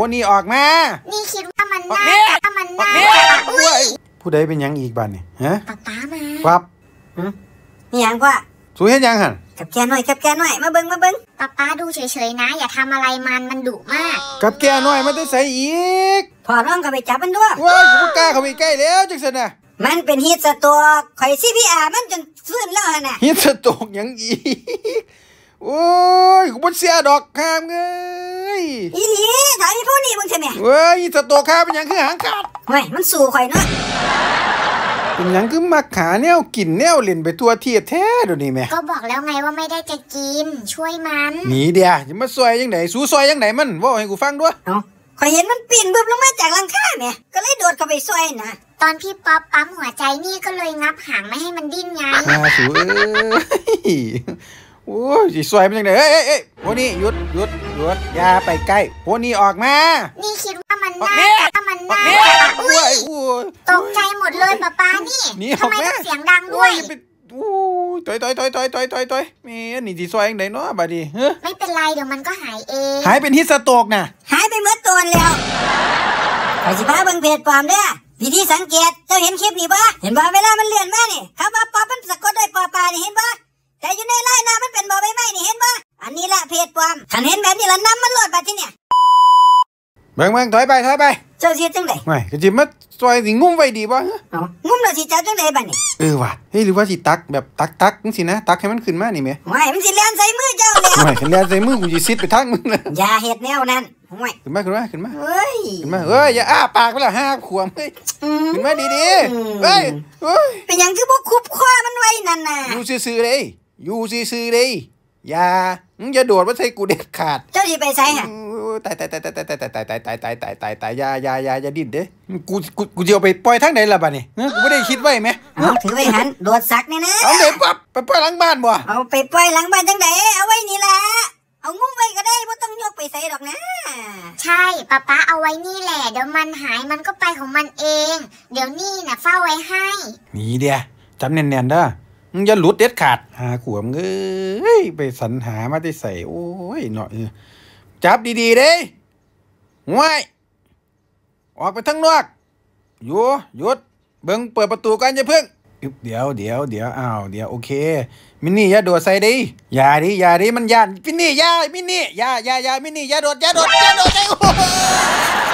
พวกนี้ออกมา นี่คิดว่ามันออกน่าเนี่ยถ้ามันออกน่าเนี่ยอุ้ยผู้ใดเป็นหยังอีกบ้านนี่ฮะป๊าป๊ามาครับนี่หยังว่าสู้เฮ็ดหยังหั่นกับแกหน่อยกับแกหน่อยมาเบิ่งมาเบิ่งป๊าป๊าดูเฉยๆนะ อย่าทำอะไรมันมันดุมาก กับแกน้อยมันได้ใส่อีกพอร้องก็ไปจับมันด้วยว้ายกูบ่กล้าเข้าไปใกล้แล้วจังซั่นน่ะมันเป็นฮีทสตัวข่อยซีพีอามันจนฟื้นแล้วหั่นน่ะฮิตสโตกหยังอีกโอ้ยกูบ่เสียดอกข้ามเอ้ย อีหลีถามอีผู้นี้มึงใช่ไหมเว้ยสโตกข้ามเป็นหยังคือหางขาดเฮ้ยมันสู่ข่อยเนาะเป็นหยังคือมักหาแนวกินแนวเล่นไปทั่วเทียแท้เดี๋ยวนี้แม่ก็บอกแล้วไงว่าไม่ได้จะกิน ช่วยมันหนีเดียจะมาซอยยังไงสู้ซอยยังไงมันเว่าให้กูฟังด้วยเอ้าข่อยเห็นมันปีนบึบลงมาจากหลังคาแหม่ก็เลยโดดเข้าไปซอยน่ะตอนพี่ป๊อปปั๊มหัวใจนี่ก็เลยงับหางไม่ให้มันดิ้นไง มาสูเอ้ย โอ้ยสิซอยมันยังไงเอ้ยเอ้ยเอ้ยพวกนี้หยุดหยุดหยุดอย่าไปใกล้พวกนี้ออกมานี่คิดว่ามันออกน่าเนี่ยถ้ามันออกน่าเนี่ยอุ้โอ้ยยโอ้ยตกใจหมดเลยป๊าป๊านี่หนีอทำอกไมมาต้องเสียงดังด้โอ้วยยอย่าไปโอ้ยต่อยต่อยต่อยต่อยต่อยต่อยต่อยแม่อันนี่สิซอยยังไงเนาะบัดนี้เฮ้ยไม่เป็นไรเดี๋ยวมันก็หายเอง หายเป็นฮิตสโตกน่ะ หายไปเมื่อตัวแล้วข่อยสิพาเบิ่งเพจปลอมเด้อวิธีสังเกตเจ้าเห็นคลิปนี่บ่เห็นบ่เวลามันเลื่อนมานี่คำว่าป๊อปมันสะกดด้วยปอปลานี่เห็นบ่แแบบนี้ละนำมันหลดบัดทีเนี่ยเบิ่งเบิ่งถอยไปถอยไปเจ้าเสียจังไดไม่ก็จิมาซอยสิงุ้มไว้ดีบ่ฮะงุ้มเราสิจับจังไดบัดนี้เออว่ะเฮ้ยหรือว่าสิตักแบบตักตักจังสินะตักให้มันขึ้นมานี่แม่ห่มันสิเลียนใส่มือเจ้าแล้วไม่ขันแลนใส่มือกูสิซิดไปทางมึงนะอย่าเฮ็ดแนวนั้นห่ขึ้นมาขึ้นมาขึ้นมาเฮ้ยขึ้นมาเอ้ยอย่าอ้าปากไปละห้าขวบเฮ้ยขึ้นมาดีอืมๆเฮ้ยเฮ้ยเป็นยังคือบ่คุบคอมันไว้นั่นน่ะอยู่ซื่อๆเลยอยู่ซื่อๆเลย อย่ามึงอย่าโดดมาใส่กูเด็ดขาด เจ้าสิไปใส่ฮะตายตายตายตายตายตายตายตายตายตายตายตายตายตายอย่าอย่าอย่าอย่าดิ้นเด้กูกูกูจะเอาไปปล่อยทางไหนล่ะบัดนี้เฮ้ยกูไม่ได้คิดไว้ไหมเอาถือไว้หันโดดสักนี่นะเอาเดี๋ยวปั๊บไปปล่อยหลังบ้านบ่เอาไปปล่อยหลังบ้านจังไดเอาไว้นี่ล่ะเอางุ้มไว้ก็ได้บ่ต้องยกไปใส่ดอกนะ ใช่ป๊าป๊าเอาไว้นี่แหละ เดี๋ยวมันหายมันก็ไปของมันเอง เดี๋ยวนี่น่ะเฝ้าไว้ให้ นี่เดียจำแน่นๆเด้อ มึงอย่าหลุดเด็ดขาด หาขวมเอ้ยไปสรรหามาได้ใส่ โอ้ยเนาะเออจับดีๆเด้ห่วยออกไปทั้งนอกอยู่หยุด เบิ่งเปิดประตูกันอย่าเพิ่งเดี๋ยวเดี๋ยวเดี๋ยวอ้าวเดี๋ยวโอเค มินนี่อย่าโดดใส่ดิอย่าดิอย่าดิมันย่านมินนี่อย่ามินนี่อย่าอย่าอย่ามินนี่อย่าโดดอย่าโดดอย่าโดดไอ้โอ้ย